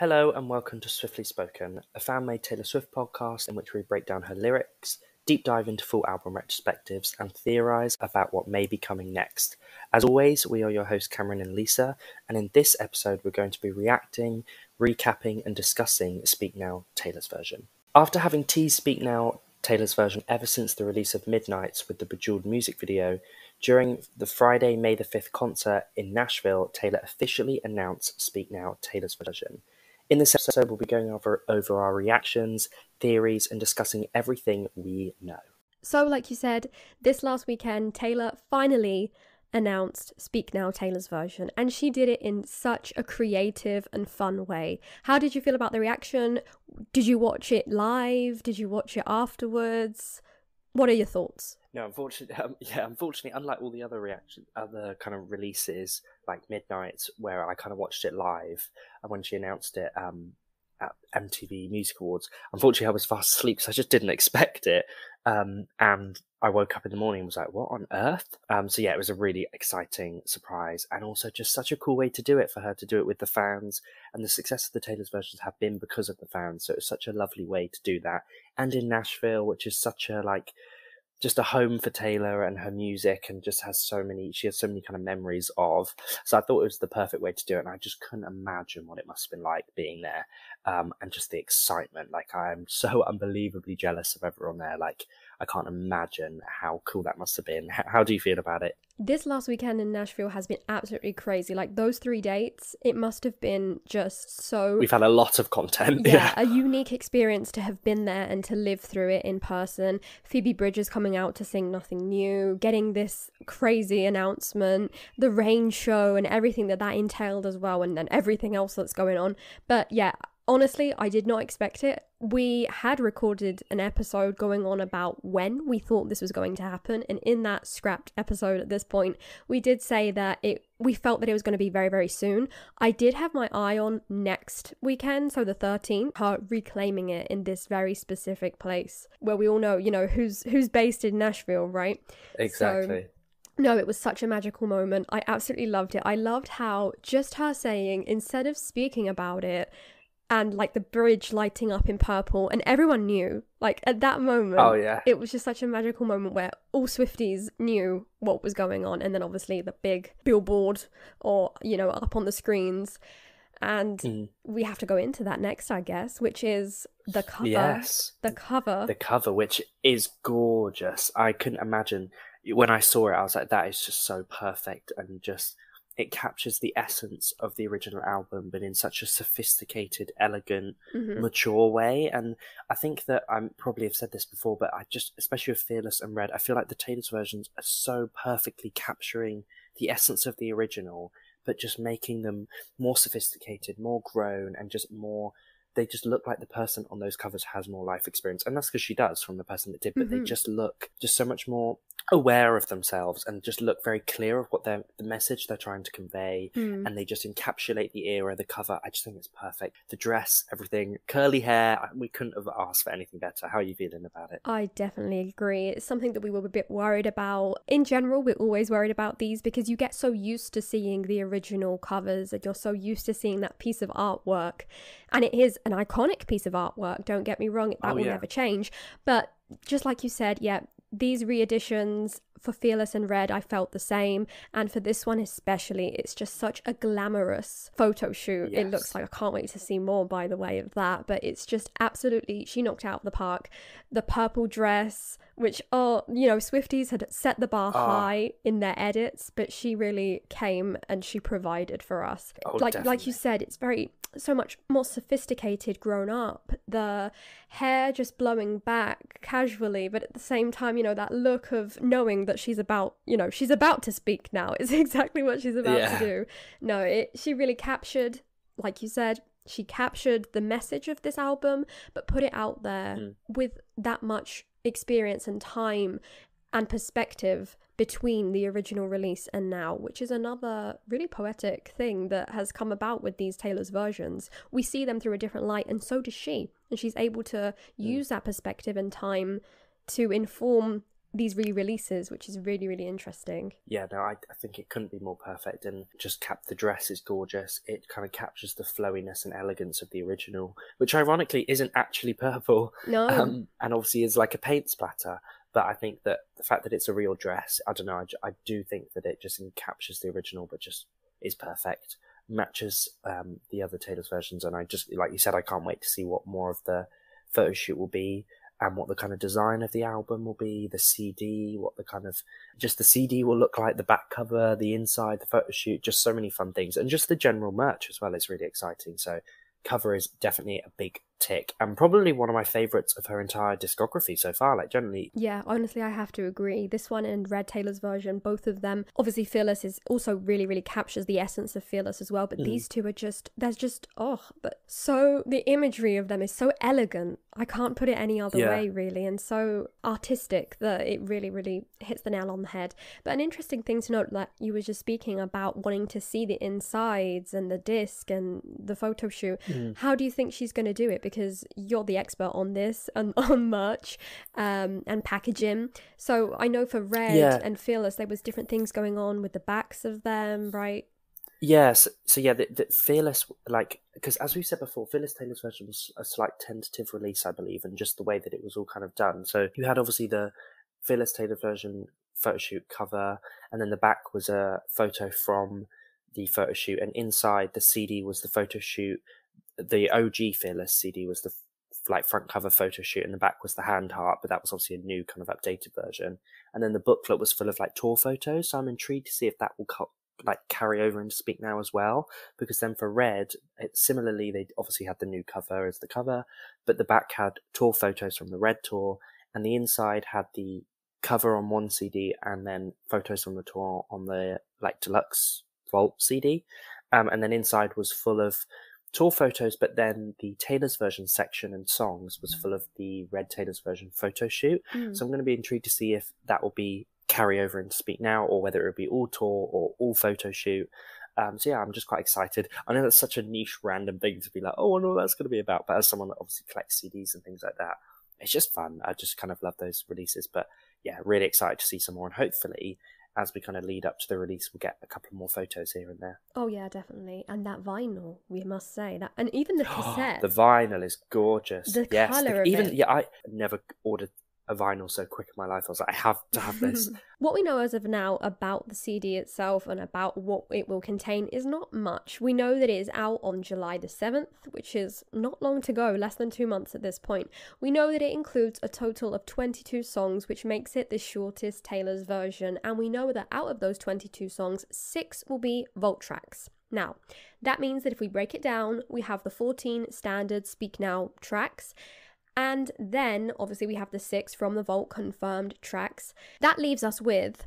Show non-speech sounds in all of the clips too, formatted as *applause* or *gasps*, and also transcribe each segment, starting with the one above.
Hello and welcome to Swiftly Spoken, a fan made Taylor Swift podcast in which we break down her lyrics, deep dive into full album retrospectives, and theorise about what may be coming next. As always, we are your hosts Cameron and Lisa, and in this episode, we're going to be reacting, recapping, and discussing Speak Now Taylor's version. After having teased Speak Now Taylor's version ever since the release of Midnights with the Bejeweled music video, during the Friday, May the 5th concert in Nashville, Taylor officially announced Speak Now Taylor's version. In this episode, we'll be going over, over our reactions, theories, and discussing everything we know. So, like you said, this last weekend, Taylor finally announced Speak Now Taylor's version, and she did it in such a creative and fun way. How did you feel about the reaction? Did you watch it live? Did you watch it afterwards? What are your thoughts? No, unfortunately, *laughs* um, yeah, unfortunately, unlike all the other reaction, other kind of releases like Midnight, where I kind of watched it live, and when she announced it um, at MTV Music Awards, unfortunately, I was fast asleep, so I just didn't *laughs* expect it. Um, and I woke up in the morning and was like, "What on earth?" Um, so yeah, it was a really exciting surprise, and also just such a cool way to do it for her to do it with the fans. And the success of the Taylor's versions have been because of the fans, so it was such a lovely way to do that. And in Nashville, which is such a like just a home for Taylor and her music and just has so many she has so many kind of memories of. So I thought it was the perfect way to do it and I just couldn't imagine what it must have been like being there um, and just the excitement. Like I'm so *laughs* unbelievably jealous of everyone there. Like I can't imagine how cool that must have been how do you feel about it this last weekend in Nashville has been absolutely crazy. Like those three dates, it must have been just so. We've had a lot of content. *laughs* Yeah, yeah, a unique experience to have been there and to live through it in person. Phoebe Bridgers coming out to sing Nothing New, getting this crazy announcement, the rain show, and everything that that entailed as well, and then everything else that's going on. But yeah, honestly, I did not expect it. We had recorded an episode going on about when we thought this was going to happen, and in that scrapped episode at this point, we did say that it we felt that it was going to be very very soon. I did have my eye on next weekend, so the 13th, her reclaiming it in this very specific place where we all know, you know, who's who's based in Nashville, right? Exactly. So, no, it was such a magical moment. I absolutely loved it. I loved how just her saying, instead of speaking about it, and like the bridge lighting up in purple and everyone knew like at that moment oh yeah. it was just such a magical moment where all swifties knew what was going on and then obviously the big billboard or you know up on the screens. And mm. we have to go into that next i guess which is the cover. Yes. The cover. The cover which is gorgeous. I couldn't imagine. When i saw it i was like that is just so perfect and just it captures the essence of the original album, but in such a sophisticated, elegant, mm-hmm. mature way. And I think that I probably have said this before, but I just, especially with Fearless and Red, I feel like the Taylor's versions are so perfectly capturing the essence of the original, but just making them more sophisticated, more grown, and just more they just look like the person on those covers has more life experience and that's because she does from the person that did but mm-hmm. they just look just so much more aware of themselves and just look very clear of what they're the message they're trying to convey. Mm. and they just encapsulate the era the cover. I just think it's perfect. The dress everything curly hair. We couldn't have asked for anything better. How are you feeling about it? I definitely agree. It's something that we were a bit worried about. In general we're always worried about these because you get so used to seeing the original covers and you're so used to seeing that piece of artwork. And it is an iconic piece of artwork don't get me wrong that oh, will yeah. never change. But just like you said, yeah, these re-editions for Fearless and Red, I felt the same. And for this one especially, it's just such a glamorous photo shoot. Yes. It looks like I can't wait to see more, by the way, of that. But it's just absolutely, she knocked out the park. The purple dress, which, oh, you know, Swifties had set the bar oh. high in their edits, but she really came and she provided for us. Oh, like, definitely. like you said, it's very so much more sophisticated grown up the hair just blowing back casually but at the same time you know that look of knowing that she's about you know she's about to speak now *laughs* is exactly what she's about yeah. to do no it she really captured like you said she captured the message of this album but put it out there mm. with that much experience and time and perspective between the original release and now, which is another really poetic thing that has come about with these Taylor's versions. We see them through a different light, and so does she. And she's able to mm. use that perspective and time to inform these re-releases, which is really really interesting. Yeah, no, I, I think it couldn't be more perfect, and just cap the dress is gorgeous. It kind of captures the flowiness and elegance of the original, which ironically isn't actually *laughs* purple. No, um, and obviously is like a paint splatter. But I think that the fact that it's a real dress, I don't know, I, I do think that it just captures the original, but just is perfect matches um, the other Taylor's versions, and I just like you said, I can't wait to see what more of the photo shoot will be and what the kind of design of the album will be, the CD, what the kind of just the CD will look like, the back cover, the inside, the photo shoot, just so many fun things, and just the general merch as well is really exciting. So cover is definitely a big tick and probably one of my favorites of her entire discography so far like generally yeah honestly i have to agree this one and red taylor's version both of them obviously fearless is also really really captures the essence of fearless as well but mm. these two are just there's just oh but so the imagery of them is so elegant i can't put it any other yeah. way really and so artistic that it really really hits the nail on the head but an interesting thing to note that you were just speaking about wanting to see the insides and the disc and the photo shoot mm. how do you think she's going to do it because you're the expert on this and *laughs* on merch um, and packaging. So I know for Red yeah. and Fearless, there was different things going on with the backs of them, right? Yes, yeah, so, so, yeah, the, the Fearless, like, because as we said before, Fearless Taylor's version was a slight tentative release, I believe, and just the way that it was all kind of done. So you had obviously the Fearless Taylor version photo shoot cover, and then the back was a photo from the photo shoot, and inside the CD was the photo shoot the OG Fearless CD was the like front cover photo shoot and the back was the hand heart, but that was obviously a new kind of updated version. And then the booklet was full of like tour photos. So I'm intrigued to see if that will co- like carry over into Speak Now as well. Because then for Red, it, similarly, they obviously had the new cover as the cover, but the back had tour photos from the Red tour, and the inside had the cover on one CD and then photos from the tour on the like deluxe vault CD. Um, and then inside was full of tour photos, but then the Taylor's version section and songs was full of the Red Taylor's version photo shoot. Mm. So I'm going to be intrigued to see if that will be carry over into Speak Now or whether it will be all tour or all photo shoot. Um, so yeah, I'm just quite excited. I know that's such a niche, random thing to be like, oh, I know what that's going to be about. But as someone that obviously collects CDs and things like that, it's just fun. I just kind of love those releases. But yeah, really excited to see some more. And hopefully, as we kind of lead up to the release, we'll get a couple more photos here and there. Oh yeah, definitely. And that vinyl, we must say that, and even the *gasps* cassette. the vinyl is gorgeous. The yes, color the, of even it. yeah, I never ordered a vinyl so quick in my life. I was like, I have to have this. *laughs* what we know as of now about the CD itself and about what it will contain is not much. We know that it is out on July the 7th, which is not long to go, less than two months at this point. We know that it includes a total of 22 songs, which makes it the shortest Taylor's version, and we know that out of those 22 songs, six will be vault tracks. Now, that means that if we break it down, we have the 14 standard Speak Now tracks. And then obviously we have the six from the Vault confirmed tracks. That leaves us with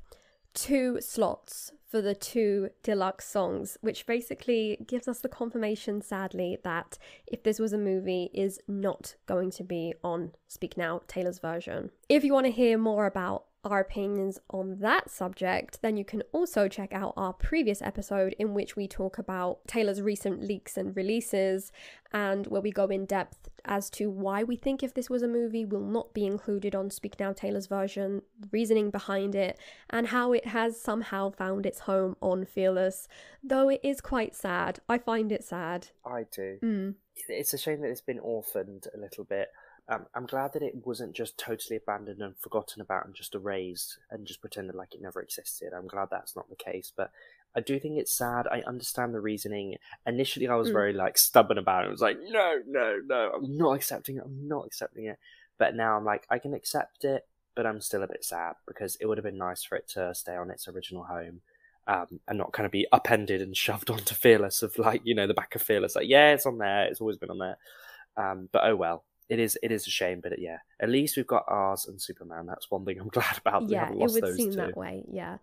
two slots for the two deluxe songs, which basically gives us the confirmation, sadly, that if this was a movie, is not going to be on Speak Now, Taylor's version. If you want to hear more about our opinions on that subject, then you can also check out our previous episode in which we talk about Taylor's recent leaks and releases and where we go in depth as to why we think if this was a movie will not be included on Speak Now Taylor's version, the reasoning behind it, and how it has somehow found its home on Fearless, though it is quite sad. I find it sad. I do. Mm. It's a shame that it's been orphaned a little bit um, I'm glad that it wasn't just totally abandoned and forgotten about and just erased and just pretended like it never existed. I'm glad that's not the case, but I do think it's sad. I understand the reasoning. Initially, I was mm. very like stubborn about it. I was like, no, no, no, I'm not accepting it. I'm not accepting it. But now I'm like, I can accept it, but I'm still a bit sad because it would have been nice for it to stay on its original home. Um, and not kind of be upended and shoved onto Fearless of like, you know, the back of Fearless. Like, yeah, it's on there. It's always been on there. Um, but oh well it is it is a shame, but it, yeah, at least we've got ours and Superman. That's one thing I'm *laughs* glad about. Yeah, it would seem two. that way. Yeah.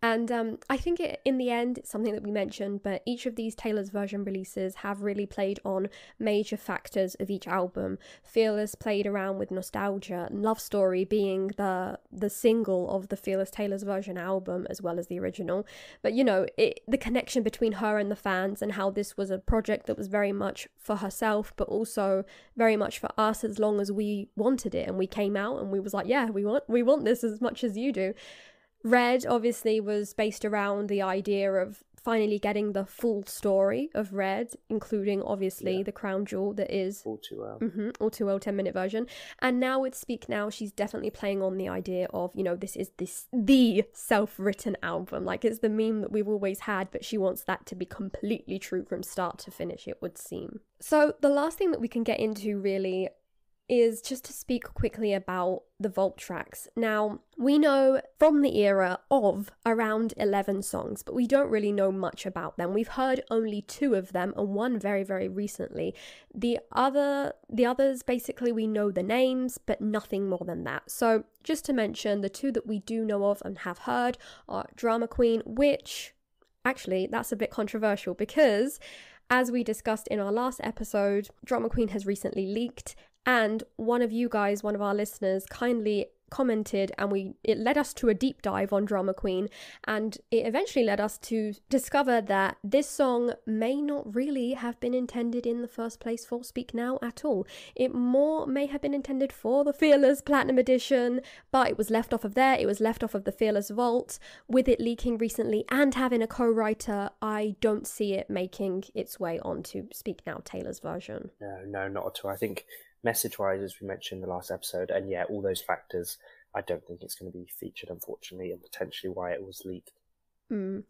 And um, I think it, in the end, it's something that we mentioned, but each of these Taylor's version releases have really played on major factors of each album. Fearless played around with nostalgia, Love Story being the the single of the Fearless Taylor's version album as well as the original. But you know, it, the connection between her and the fans, and how this was a project that was very much for herself, but also very much for us. As long as we wanted it, and we came out and we was like, yeah, we want we want this as much as you do. Red obviously was based around the idea of finally getting the full story of Red, including obviously Yeah. the crown jewel that is All too well. Mm-hmm, all too well 10 minute version. And now with Speak Now, she's definitely playing on the idea of, you know, this is this the self-written album. Like it's the meme that we've always had, but she wants that to be completely true from start to finish, it would seem. So the last thing that we can get into really is just to speak quickly about the vault tracks. Now, we know from the era of around 11 songs, but we don't really know much about them. We've heard only two of them and one very very recently. The other the others basically we know the names, but nothing more than that. So, just to mention the two that we do know of and have heard are Drama Queen, which actually that's a bit controversial because as we discussed in our last episode, Drama Queen has recently leaked and one of you guys, one of our listeners, kindly commented and we it led us to a deep dive on drama queen. And it eventually led us to discover that this song may not really have been intended in the first place for speak now at all. It more may have been intended for the fearless platinum edition but it was left off of there. It was left off of the fearless vault. With it leaking recently and having a co-writer i don't see it making its way onto speak now taylor's version. No, no, not at all. I think message wise, as we mentioned in the last episode, and yeah, all those factors, I don't think it's going to be featured, unfortunately, and potentially why it was leaked. Mm.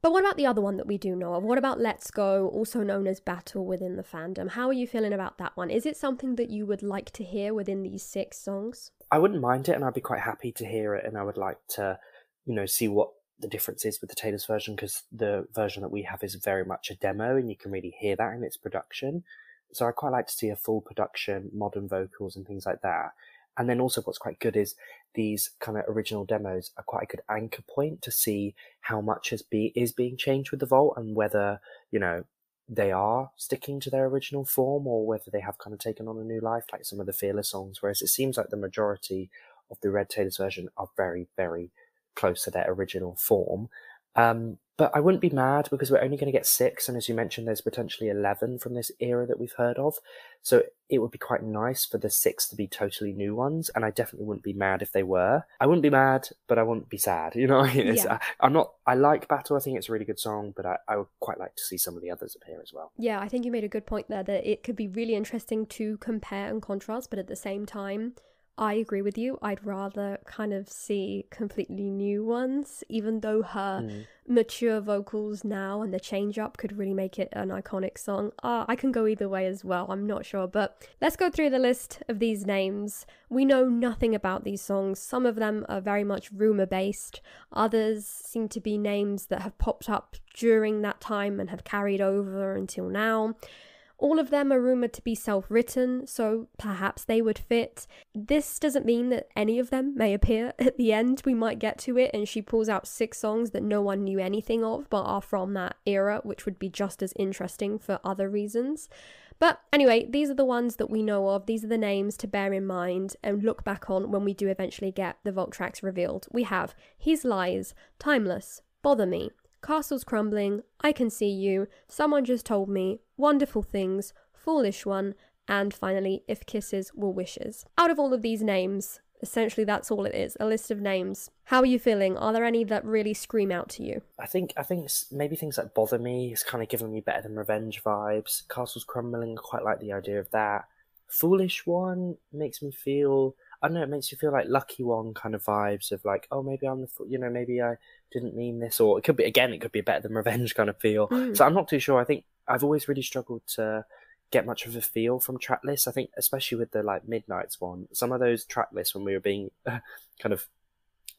But what about the other one that we do know of? What about Let's Go, also known as Battle within the fandom? How are you feeling about that one? Is it something that you would like to hear within these six songs? I wouldn't mind it, and I'd be quite happy to hear it, and I would like to, you know, see what the difference is with the Taylor's version because the version that we have is very much a demo, and you can really hear that in its production. So I quite like to see a full production, modern vocals, and things like that. And then also, what's quite good is these kind of original demos are quite a good anchor point to see how much is be is being changed with the vault and whether you know they are sticking to their original form or whether they have kind of taken on a new life, like some of the Fearless songs. Whereas it seems like the majority of the Red Taylor's version are very, very close to their original form. Um, but I wouldn't be mad because we're only going to get six, and as you mentioned, there's potentially eleven from this era that we've heard of. So it would be quite nice for the six to be totally new ones, and I definitely wouldn't be mad if they were. I wouldn't be mad, but I wouldn't be sad. *laughs* You know, Yeah. I, I'm not. I like Battle. I think it's a really good song, but I, I would quite like to see some of the others appear as well. Yeah, I think you made a good point there that it could be really interesting to compare and contrast, but at the same time, I agree with you. I'd rather kind of see completely new ones, even though her Mm. mature vocals now and the change up could really make it an iconic song. Uh, I can go either way as well, I'm not sure. But let's go through the list of these names. We know nothing about these songs. Some of them are very much rumor based, others seem to be names that have popped up during that time and have carried over until now. All of them are rumored to be self written, so perhaps they would fit. This doesn't mean that any of them may appear *laughs* at the end. We might get to it, and she pulls out six songs that no one knew anything of but are from that era, which would be just as interesting for other reasons. But anyway, these are the ones that we know of. These are the names to bear in mind and look back on when we do eventually get the vault tracks revealed. We have His Lies, Timeless, Bother Me, Castles Crumbling, I Can See You, Someone Just Told Me, Wonderful Things, Foolish One, and finally, If Kisses Were Wishes. Out of all of these names, essentially that's all it is a list of names. How are you feeling? Are there any that really scream out to you? I think I think maybe things that bother me is kind of giving me better than revenge vibes. Castles crumbling, I quite like the idea of that. Foolish one makes me feel I don't know. It makes you feel like lucky one kind of vibes of like, oh, maybe I'm the you know maybe I didn't mean this, or it could be again, it could be a better than revenge kind of feel. Mm. So I'm not too sure. I think I've always really struggled to get much of a feel from track lists. I think especially with the like Midnight's one, some of those track lists when we were being *laughs* kind of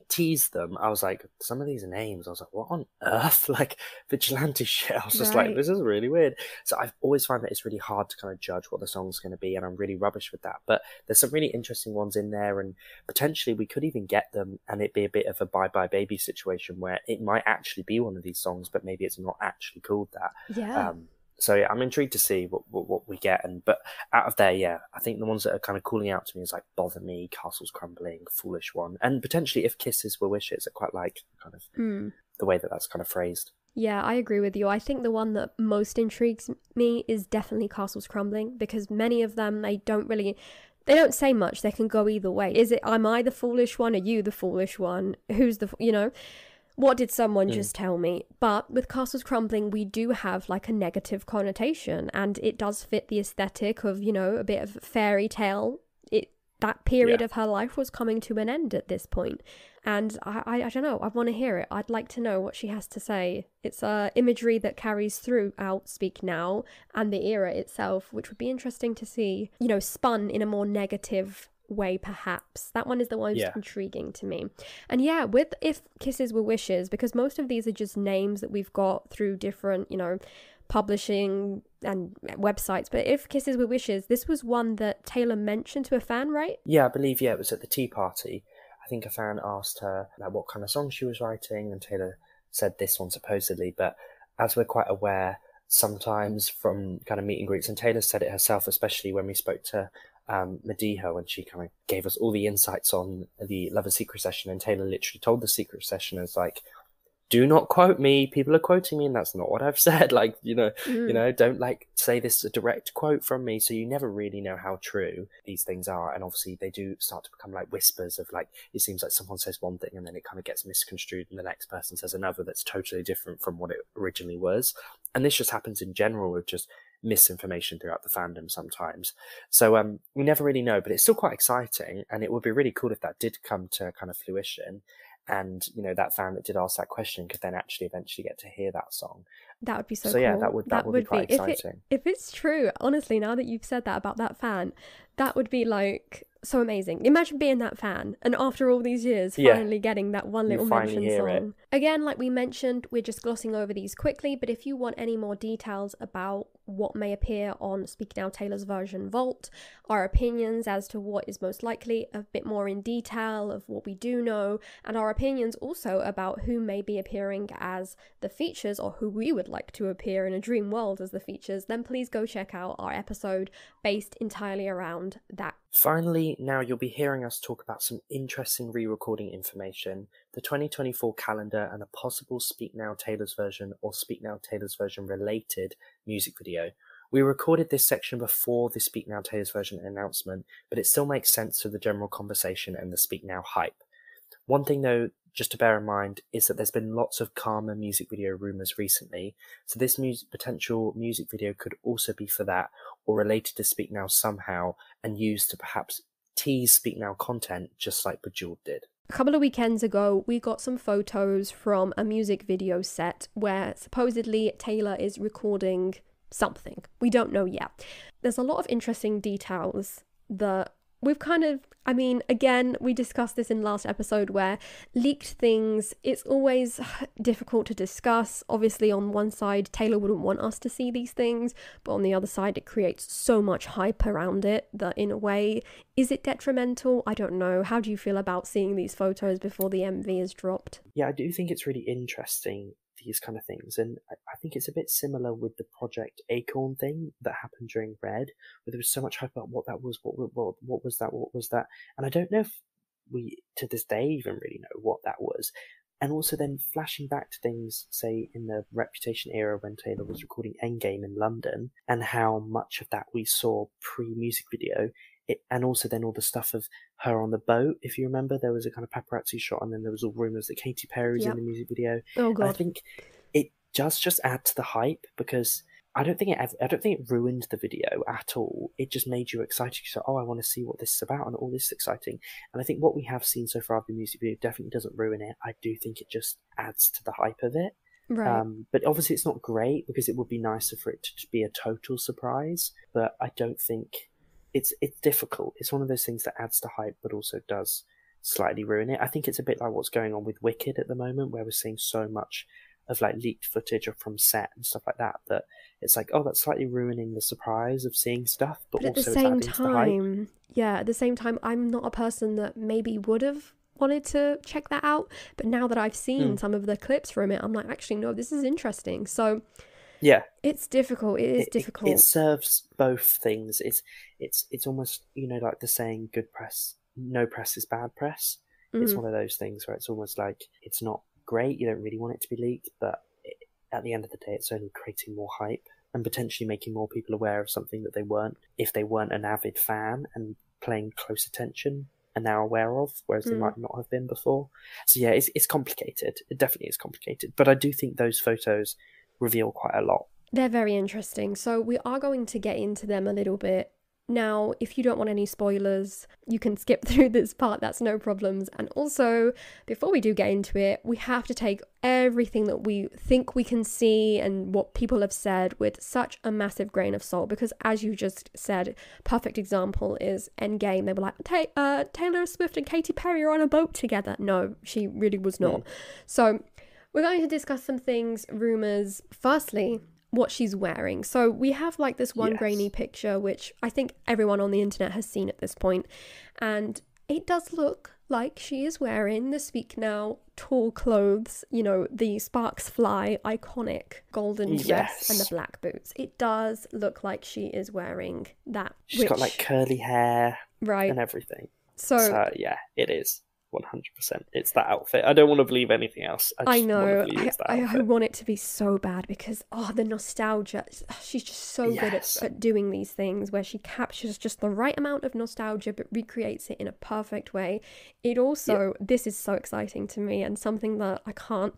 teased them, I was like, some of these names, I was like, what on earth? *laughs* Like vigilante shit. I was just right. like, this is really weird. So I've always found that it's really hard to kind of judge what the song's going to be, and I'm really rubbish with that. But there's some really interesting ones in there, and potentially we could even get them, and it'd be a bit of a bye bye baby situation where it might actually be one of these songs, but maybe it's not actually called that. Yeah. Um, so yeah, I'm intrigued to see what, what, what we get. And but out of there, yeah, I think the ones that are kind of calling out to me is like Bother Me, Castles Crumbling, Foolish One, and potentially If Kisses Were Wishes. I quite like kind of mm. the way that that's kind of phrased. Yeah, I agree with you. I think the one that most intrigues me is definitely Castles Crumbling because many of them they don't really they don't say much. They can go either way. Is it am I the foolish one? Are you the foolish one? Who's the you know? What did someone mm. just tell me? But with Castles Crumbling, we do have like a negative connotation, and it does fit the aesthetic of you know a bit of fairy tale. It that period yeah. of her life was coming to an end at this point, and I I, I don't know. I want to hear it. I'd like to know what she has to say. It's uh, imagery that carries throughout Speak Now and the era itself, which would be interesting to see. You know, spun in a more negative way perhaps. That one is the most yeah. intriguing to me. And yeah with if kisses were wishes because most of these are just names that we've got through different you know publishing and websites. But if kisses were wishes this was one that taylor mentioned to a fan right? Yeah i believe yeah it was at the tea party. I think a fan asked her like what kind of song she was writing and taylor said this one supposedly. But as we're quite aware sometimes from kind of meet and greets and taylor said it herself especially when we spoke to um, Madiha when she kind of gave us all the insights on the Love Lover Secret session, and Taylor literally told the Secret session sessioners like, "Do not quote me. People are quoting me, and that's not what I've *laughs* said. Like, you know, mm. you know, don't like say this a direct quote from me. So you never really know how true these things are, and obviously they do start to become like whispers of like it seems like someone says one thing and then it kind of gets misconstrued, and the next person says another that's totally different from what it originally was. And this just happens in general with just misinformation throughout the fandom sometimes. So um, we never really know, but it's still quite exciting, and it would be really cool if that did come to kind of fruition. And you know that fan that did ask that question could then actually eventually get to hear that song. That would be so. So cool. yeah, that would that, that would, would, be quite be. exciting. If, it, if it's true, honestly, now that you've said that about that fan, that would be like so amazing. Imagine being that fan and after all these years yeah. finally getting that one little mention song. It. Again, like we mentioned, we're just glossing over these quickly, but if you want any more details about what may appear on Speak Now Taylor's version Vault, our opinions as to what is most likely, a bit more in detail of what we do know, and our opinions also about who may be appearing as the features or who we would like to appear in a dream world as the features, then please go check out our episode based entirely around that. Finally, now you'll be hearing us talk about some interesting re recording information, the 2024 calendar, and a possible Speak Now Taylor's version or Speak Now Taylor's version related music video. We recorded this section before the Speak Now Taylor's version announcement, but it still makes sense to the general conversation and the Speak Now hype. One thing though, just to bear in mind, is that there's been lots of Karma music video rumours recently, so this mu- potential music video could also be for that, or related to Speak Now somehow, and used to perhaps tease Speak Now content, just like Bejeweled did. A couple of weekends ago, we got some photos from a music video set where supposedly Taylor is recording something. We don't know yet. There's a lot of interesting details that we've kind of I mean, again, we discussed this in last episode where leaked things, it's always *sighs* difficult to discuss. Obviously, on one side, Taylor wouldn't want us to see these things, but on the other side, it creates so much hype around it that, in a way, is it detrimental? I don't know. How do you feel about seeing these photos before the MV is dropped? Yeah, I do think it's really interesting these kind of things. And I think it's a bit similar with the Project Acorn thing that happened during Red, where there was so much hype about what that was, what, what, what was that, what was that. And I don't know if we, to this day, even really know what that was. And also then flashing back to things, say, in the Reputation era when Taylor was recording Endgame in London, and how much of that we saw pre music video, it, and also then all the stuff of her on the boat. If you remember, there was a kind of paparazzi shot, and then there was all rumors that Katy Perry was yep. in the music video. Oh god! I think it does just add to the hype because I don't think it ever, I don't think it ruined the video at all. It just made you excited. You said, "Oh, I want to see what this is about," and all this is exciting. And I think what we have seen so far of the music video definitely doesn't ruin it. I do think it just adds to the hype of it. Right. Um, but obviously, it's not great because it would be nicer for it to be a total surprise. But I don't think it's it's difficult. It's one of those things that adds to hype, but also does slightly ruin it. I think it's a bit like what's going on with Wicked at the moment, where we're seeing so much of like leaked footage or from set and stuff like that that it's like oh that's slightly ruining the surprise of seeing stuff but, But at the also same to the time, yeah, at the same time, I'm not a person that maybe would have wanted to check that out. But now that I've seen Hmm. some of the clips from it, I'm like, actually, no, this is interesting. So yeah it's difficult. It is it, it- difficult. It, serves both things. It's it's it's almost you know like the saying "good press, no press is bad press." It's Mhm. one of those things where it's almost like it's not great. You don't really want it to be leaked, but it, at the end of the day, it's only creating more hype and potentially making more people aware of something that they weren't if they weren't an avid fan and paying close attention and now aware of, whereas they Mm. might not have been before. So yeah, it's it's complicated. It definitely is complicated, but I do think those photos reveal quite a lot. They're very interesting. So we are going to get into them a little bit. Now, if you don't want any spoilers, you can skip *laughs* through this part, that's no problems. And also, before we do get into it, we have to take everything that we think we can see and what people have said with such a massive grain of salt. Because, as you just said, perfect example is Endgame. They were like, Ta- uh, Taylor Swift and Katy Perry are on a boat together. No, she really was not. So, we're going to discuss some things, rumors. Firstly, what she's wearing. So we have like this one Yes. grainy picture, which I think everyone on the internet has seen at this point, and it does look like she is wearing the Speak Now tour clothes. You know, the Sparks Fly iconic golden dress and the black boots. It does look like she is wearing that. She's got like curly hair right. and everything. So, So yeah, it is one hundred percent. It's that outfit. I don't want to believe anything else. I, I know. I, that I, I want it to be so bad because oh, the nostalgia. *sighs* She's just so good at, at doing these things where she captures just the right amount of nostalgia but recreates it in a perfect way. It also this is so exciting to me and something that I can't.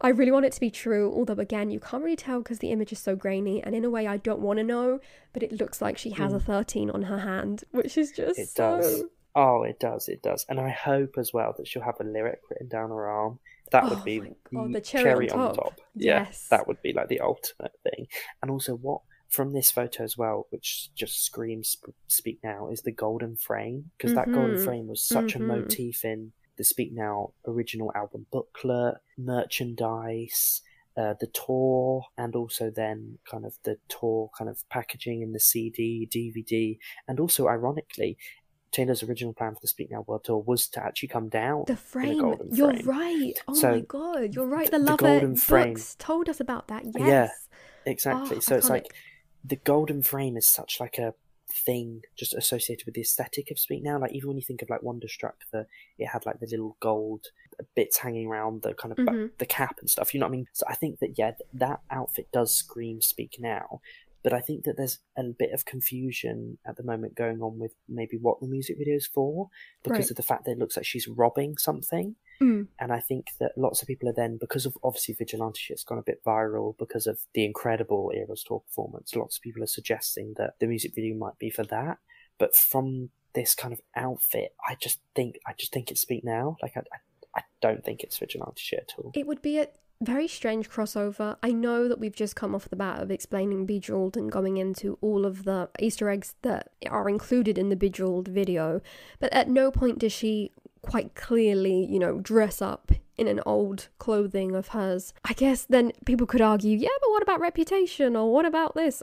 I really want it to be true, although again, you can't really tell because the image is so grainy, and in a way, I don't want to know. But it looks like she has a thirteen on her hand, which is just Mm. It so. does. Oh, it does. It does. And I hope as well that she'll have a lyric written down her arm. That Oh would be God, the cherry on top. Yeah, Yes. that would be like the ultimate thing. And also, what from this photo as well, which just screams "Speak Now," is the golden frame because that golden Mhm. frame was such Mhm. a motif in the Speak Now original album booklet, merchandise. Uh, the tour and also then kind of the tour kind of packaging in the CD, DVD, and also ironically, Taylor's original plan for the Speak Now World Tour was to actually come down The frame. You're frame. right. Oh So, my god, you're right. The, the Lover golden frame- books told us about that. Yes. Yeah. Exactly. Oh, so it's like the golden frame is such like a thing just associated with the aesthetic of Speak Now. Like even when you think of like Wonderstruck, the it had like the little gold bits hanging around the kind of Mhm. the cap and stuff. You know what I mean? So I think that yeah, that outfit does scream Speak Now. But I think that there's a bit of confusion at the moment going on with maybe what the music video is for because Right. of the fact that it looks like she's robbing something. Mm. And I think that lots of people are then, because of obviously Vigilante shit's gone a bit viral because of the incredible Eras Tour performance, lots of people are suggesting that the music video might be for that. But from this kind of outfit, I just think, I just think it's Speak Now. Like, I, I, I don't think it's Vigilante shit at all. It would be a very strange crossover. I know that we've just come off the bat of explaining Bejeweled and going into all of the Easter eggs that are included in the Bejeweled video, but at no point does she quite clearly, you know, dress up in an old clothing of hers. I guess then people could argue, yeah, but what about reputation or what about this?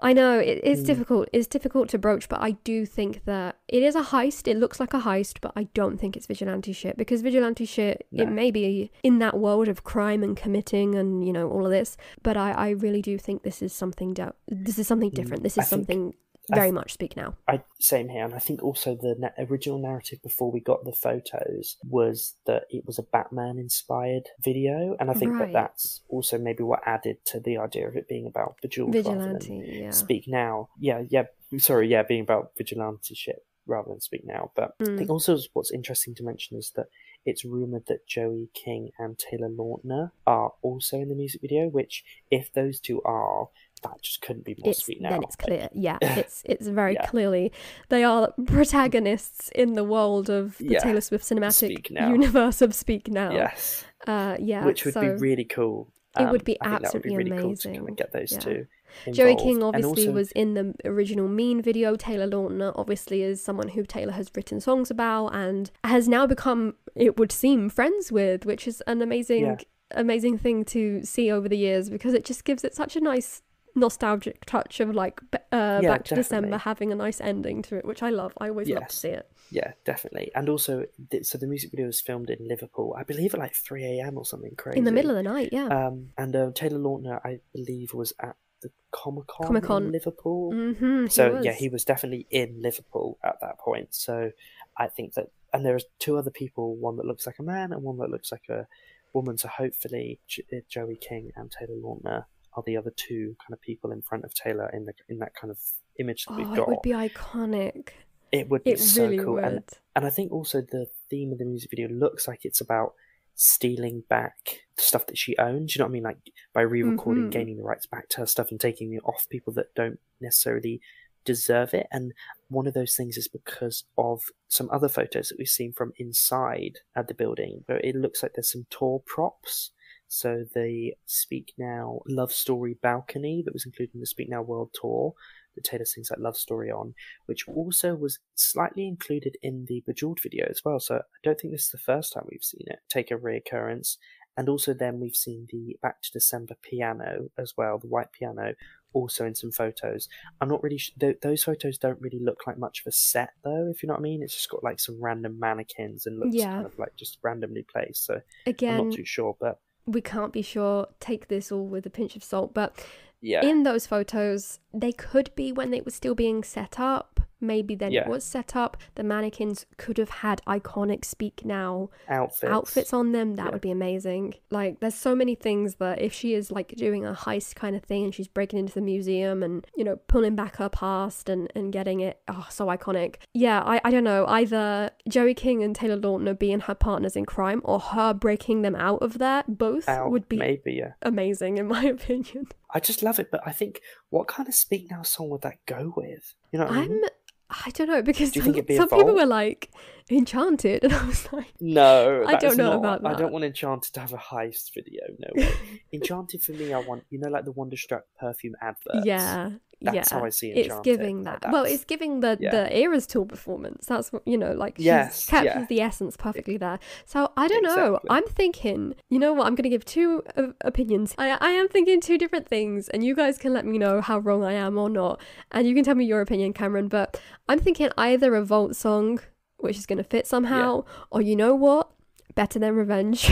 I know it, it's Mm. difficult. It's difficult to broach, but I do think that it is a heist. It looks like a heist, but I don't think it's vigilante shit because vigilante shit it may be in that world of crime and committing and you know all of this, but I I really do think this is something do- this is something different. This I is think- something I very th- much speak now. I same here, and I think also the na- original narrative before we got the photos was that it was a Batman inspired video, and I think Right. that that's also maybe what added to the idea of it being about Bejeweled Vigilante, yeah. Speak Now. Yeah, yeah. Sorry, yeah, being about vigilante shit rather than Speak Now. But I Mm. think also what's interesting to mention is that it's rumored that Joey King and Taylor Lautner are also in the music video. Which, if those two are, that just couldn't be more it's Speak Now. then it's clear. Yeah, *laughs* it's it's very Yeah. clearly they are protagonists in the world of the Yeah. Taylor Swift cinematic universe of Speak Now. Yes, Uh, yeah, which would so be really cool. it would Um, be that would be absolutely really cool to amazing. get those Yeah. two. Joey. King obviously also- was in the original Mean video. Taylor Lautner obviously is someone who Taylor has written songs about and has now become, it would seem, friends with, which is an amazing, amazing thing to see over the years because it just gives it such a nice nostalgic touch of like uh, Yeah, Back to December having a nice ending to it, which I love. I always love to Yes. see it. Yeah, definitely. And also, th- so the music video was filmed in Liverpool, I believe at like 3 a.m. or something crazy. In the middle of the night, yeah. Um, and uh, Taylor Lautner, I believe, was at the Comic Con Comic-Con. in Liverpool. mm-hmm, so yeah, he was definitely in Liverpool at that point. So I think that, and there's two other people, one that looks like a man and one that looks like a woman. So hopefully, J- uh, Joey King and Taylor Lautner are the other two kind of people in front of Taylor in the in that kind of image that Oh, we've got. it would be iconic. It would be It so really cool. would. And and I think also the theme of the music video looks like it's about stealing back the stuff that she owns. You know what I mean? Like by re-recording, Mhm. gaining the rights back to her stuff and taking it off people that don't necessarily deserve it. And one of those things is because of some other photos that we've seen from inside at the building, where it looks like there's some tour props. So the Speak Now love story balcony that was included in the Speak Now World Tour that Taylor sings that love story on, which also was slightly included in the Bejeweled video as well. So I don't think this is the first time we've seen it take a reoccurrence. And also then we've seen the Back to December piano as well, the white piano, also in some photos. I'm not really sh- th- those photos don't really look like much of a set though, if you know what I mean. It's just got like some random mannequins and looks Yeah. kind of like just randomly placed. So again, I'm not too sure, but we can't be sure. Take this all with a pinch of salt, but yeah, in those photos, they could be when they were still being set up. Maybe then Yeah. it was set up. The mannequins could have had iconic Speak Now outfits. outfits on them. That Yeah. would be amazing. Like, there's so many things that if she is like doing a heist kind of thing and she's breaking into the museum and, you know, pulling back her past and, and getting it, oh, so iconic. Yeah, I, I don't know. Either Joey King and Taylor Lautner being her partners in crime or her breaking them out of there, both Out, would be maybe yeah. amazing in my *laughs* opinion. I just love it, but I think what kind of Speak Now song would that go with? You know what I mean? I'm. I don't know because Do you some, think it'd be some people were like enchanted, *laughs* and I was like, No, I don't know not- about that. I don't want Enchanted to have a heist video. No way. *laughs* Enchanted for me, I want you know like the Wonderstruck perfume adverts. yeah, That's yeah. how I see it's Enchanted. giving Like, that. well, it's giving the yeah. the Eras tour performance. That's what you know, like Yes, captures yeah. the essence perfectly there. So I don't know. I'm thinking, you know what? I'm gonna give two uh, opinions. I I am thinking two different things, and you guys can let me know how wrong I am or not, and you can tell me your opinion, Cameron. But I'm thinking either a Vault song, which is gonna fit somehow, or you know what? Better than Revenge.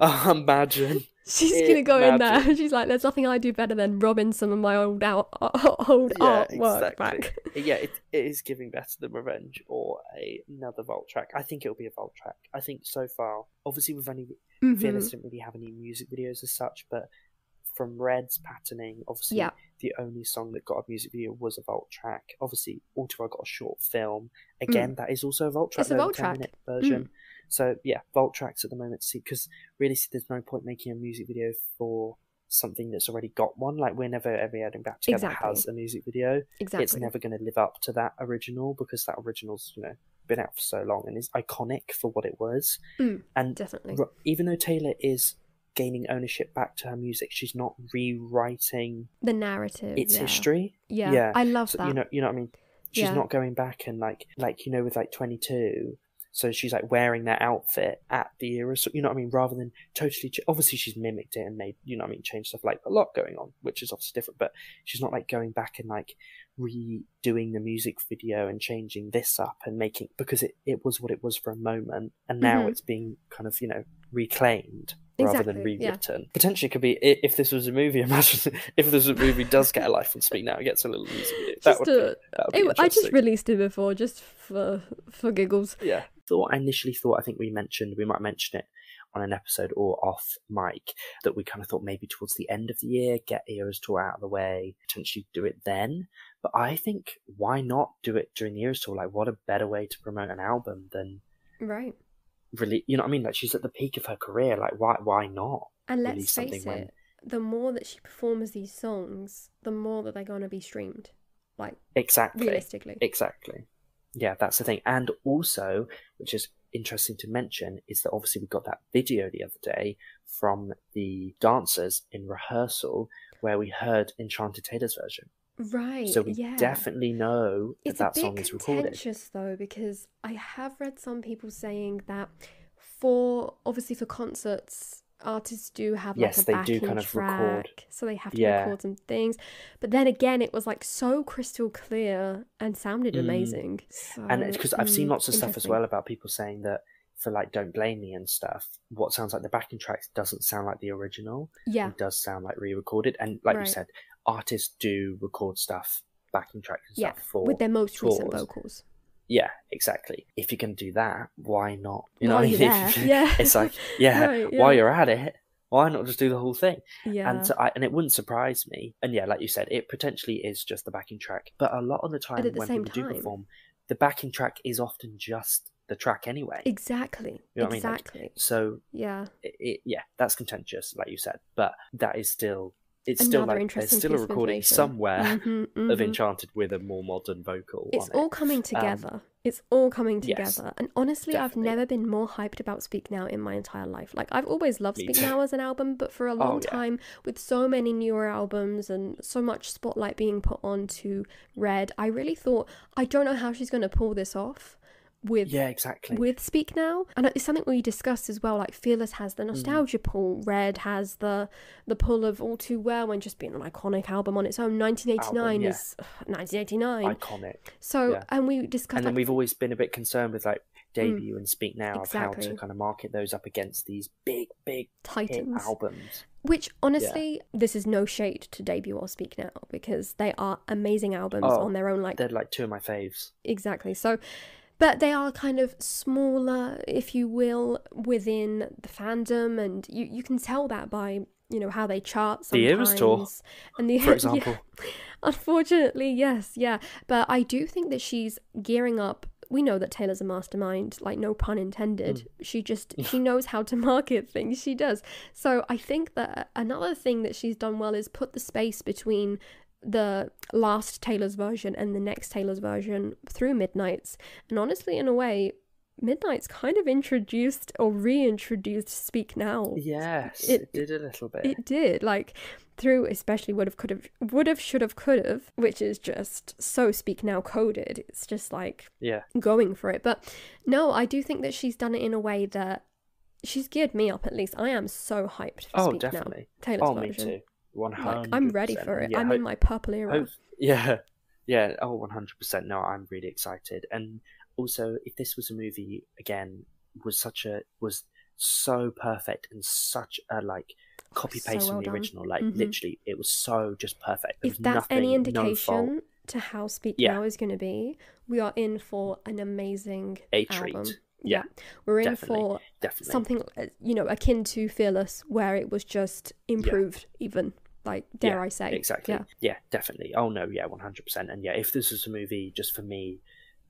Oh, *laughs* *laughs* imagine. She's gonna go in there. *laughs* She's like, "There's nothing I do better than robbing some of my old out, *laughs* old Yeah, artwork exactly. back." yeah, it, it is giving better than Revenge or a, another Vault track. I think it'll be a Vault track. I think so far, obviously, we've only Mhm. Fearless didn't really have any music videos as such, but from Red's patterning, obviously Yeah. the only song that got a music video was a Vault track. Obviously, All Too Well got a short film. Again, that is also a Vault track. Mm. It's a Vault 10 track. Mm. So yeah, Vault tracks at the moment. See, because really, see, there's no point making a music video for something that's already got one. Like we're never ever getting back together Exactly. has a music video. Exactly. It's never going to live up to that original because that original's you know been out for so long and is iconic for what it was. Mm, and Definitely. even though Taylor is gaining ownership back to her music, she's not rewriting The narrative. its yeah. history. Yeah. Yeah. I love So, that. you know, you know what I mean. She's Yeah. not going back and like, like you know, with like Twenty Two. So she's like wearing that outfit at the era. So you know what I mean. Rather than totally, ch- obviously she's mimicked it and made you know what I mean, changed stuff like a lot going on, which is obviously different. But she's not like going back and like redoing the music video and changing this up and making because it, it was what it was for a moment and now Mhm. it's being kind of you know reclaimed rather than Exactly, yeah. rewritten. Potentially, it could be if this was a movie. *laughs* Imagine if this movie does get a life on Speak Now, it gets a little music video. That Just would a- be, that would be It- I just released it before, just for for giggles. yeah. Thought I initially thought I think we mentioned we might mention it on an episode or off mic that we kind of thought maybe towards the end of the year get Eras tour out of the way, potentially do it then. But I think why not do it during the Eras tour? Like, what a better way to promote an album than Right. really, you know what I mean? Like, she's at the peak of her career. Like, why why not? And let's face when- it, the more that she performs these songs, the more that they're gonna be streamed. Like Exactly. realistically. Exactly. Yeah, that's the thing. And also, which is interesting to mention, is that obviously we got that video the other day from the dancers in rehearsal where we heard Enchanted Taylor's version. Right. So we yeah. definitely know that It's that song is recorded. contentious though because I have read some people saying that for obviously for concerts artists do have Yes, like a they do backing kind of track, record. so they have to Yeah. record some things. But then again, it was like so crystal clear and sounded Mm. amazing. So, and because I've seen mm, lots of stuff as well about people saying that for like "Don't Blame Me" and stuff, what sounds like the backing tracks doesn't sound like the original. Yeah, It does sound like re-recorded, and like Right. you said, artists do record stuff, backing tracks and yeah, stuff for with their most recent vocals. Yeah, exactly. If you can do that, why not? You know what I mean? *laughs* yeah. it's like, yeah, *laughs* Right, yeah. while you're at it, why not just do the whole thing? Yeah, And so I, and it wouldn't surprise me. And yeah, like you said, it potentially is just the backing track. But a lot of the time the when people do perform, the backing track is often just the track anyway. exactly, You know what I mean? Like, exactly. So yeah, it, it, yeah, that's contentious, like you said. But that is still it's still like there's still a of recording somewhere Mhm, of mhm. Enchanted with a more modern vocal. It's on all it. coming together. it's all coming yes, together. and honestly, I've never been more hyped about Speak Now in my entire life. Like, I've always loved Me Speak too. Now as an album, but for a long Oh, yeah. time, with so many newer albums and so much spotlight being put onto Red, I really thought, I don't know how she's going to pull this off with Yeah, exactly. with Speak Now, and it's something we discussed as well. Like Fearless has Mm. the nostalgia pull, Red has the the pull of All Too Well, and just being an iconic album on its own. 1989 Album, yeah. is ugh, 1989. Iconic. so, yeah. and we discussed And then like, we've always been a bit concerned with like debut and Speak Now of how to kind of market those up against these big, big Titans, albums. which honestly, this is no shade to debut or Speak Now because they are amazing albums Oh, on their own. Like They're like two of my faves. exactly. So, but they are kind of smaller, if you will, within the fandom, and you you can tell that by you know how they chart The sometimes. Eras tour, and the *laughs* For yeah. example. Unfortunately, yes, yeah. But I do think that she's gearing up. We know that Taylor's a mastermind, like no pun intended. Hmm. She just *laughs* she knows how to market things. She does. So I think that another thing that she's done well is put the space between the last Taylor's version and the next Taylor's version through Midnights. And honestly, in a way, Midnights kind of introduced or reintroduced Speak Now Yes, It- it, did a little bit. it did like through especially would have could have would have should have could have which is just so speak now coded it's just like yeah. going for it but no i do think that she's done it in a way that she's geared me up at least i am so hyped for Oh, speak definitely. now taylor's Oh, me version too. One hundred. i'm ready for it Yeah, i'm ho- in my purple era hope- yeah, yeah. Oh, one hundred percent. No, I'm really excited. And also, if this was a movie again, was such a was so perfect and such a like copy So paste well from the done. original. Like Mhm. literally, it was so just perfect. There if that's nothing, any no indication to how speak Yeah. now is going to be we are in for an amazing A treat. album Yeah, we're in for Definitely. something uh, you know akin to fearless where it was just improved even like dare Yeah, i say Exactly. yeah Yeah. definitely. Oh no, yeah, one hundred percent. And yeah, if this was a movie just for me,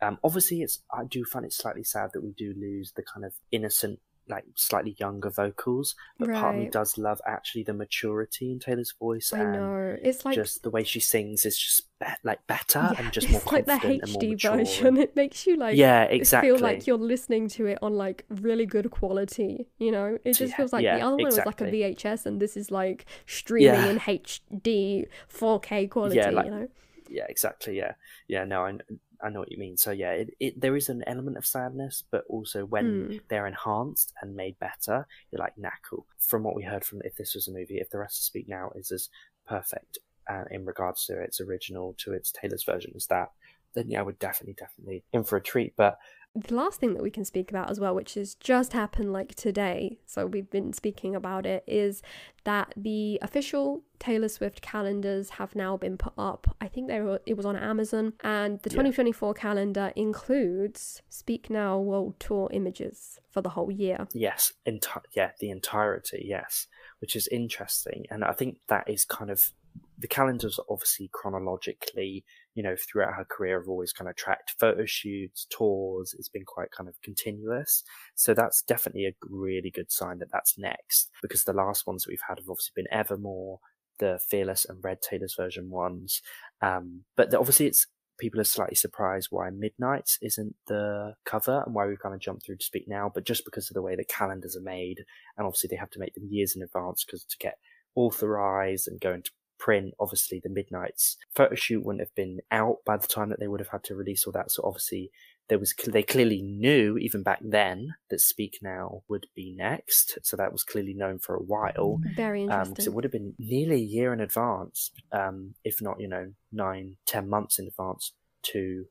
um, obviously it's I do find it slightly sad that we do lose the kind of innocent, like slightly younger vocals. But part of me does love actually the maturity in Taylor's voice i and know it's like just the way she sings is just be- like better yeah, and just more it's like the confident and more hd mature. version it makes you like yeah, exactly. feel like you're listening to it on like really good quality you know it just Yeah, feels like yeah, the other one exactly. was like a vhs and this is like streaming in hd 4k quality like- you know yeah, exactly. Yeah, yeah. No, I, I know what you mean. So yeah, it, it there is an element of sadness, but also when Hmm. they're enhanced and made better, you're like, nah, cool. From what we heard from if this was a movie, if the rest of Speak Now is as perfect uh, in regards to its original to its Taylor's version as that, then yeah, we're definitely, definitely in for a treat. But the last thing that we can speak about as well, which has just happened like today, so we've been speaking about it, is that the official Taylor Swift calendars have now been put up. I think they were it was on Amazon, and the Yeah. 2024 calendar includes Speak Now World Tour images for the whole year. yes, enti- yeah, the entirety, yes, which is interesting, and I think that is kind of the calendars are obviously chronologically, you know, throughout her career have always kind of tracked photo shoots, tours. It's been quite kind of continuous. So that's definitely a really good sign that that's next because the last ones that we've had have obviously been Evermore, the Fearless and Red Taylor's version ones. Um, but the, obviously it's, people are slightly surprised why Midnights isn't the cover and why we've kind of jumped through to speak now, but just because of the way the calendars are made and obviously they have to make them years in advance because to get authorized and go into print, obviously the Midnights photo shoot wouldn't have been out by the time that they would have had to release all that. So obviously there was they clearly knew even back then that Speak Now would be next, so that was clearly known for a while. Very Because interesting. it would have been nearly a year in advance, um, if not, you know, nine, ten months in advance to, you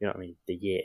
know, what I mean, the year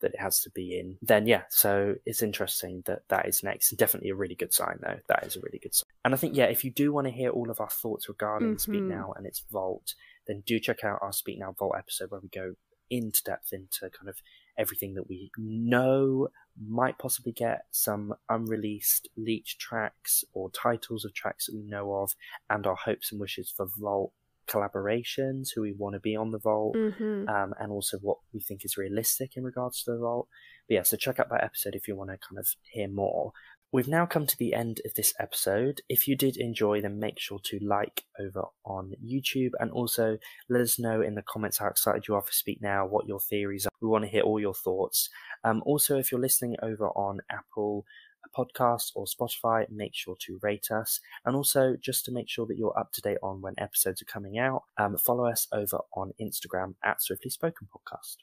that it has to be in. Then yeah, so it's interesting that that is next. Definitely a really good sign, though. That is a really good sign. And I think yeah, if you do want to hear all of our thoughts regarding Speak Mhm. Now and its Vault, then do check out our Speak Now Vault episode where we go into depth into kind of everything that we know might possibly get some unreleased leaked tracks or titles of tracks that we know of and our hopes and wishes for vault collaborations who we want to be on the vault hmm um, and also what we think is realistic in regards to the vault but yeah so check out that episode if you want to kind of hear more We've now come to the end of this episode. If you did enjoy, then make sure to like over on YouTube and also let us know in the comments how excited you are for Speak Now, what your theories are. We want to hear all your thoughts. Um, also, if you're listening over on Apple Podcasts or Spotify, make sure to rate us. And also, just to make sure that you're up to date on when episodes are coming out, um, follow us over on Instagram at Swiftly Spoken Podcast.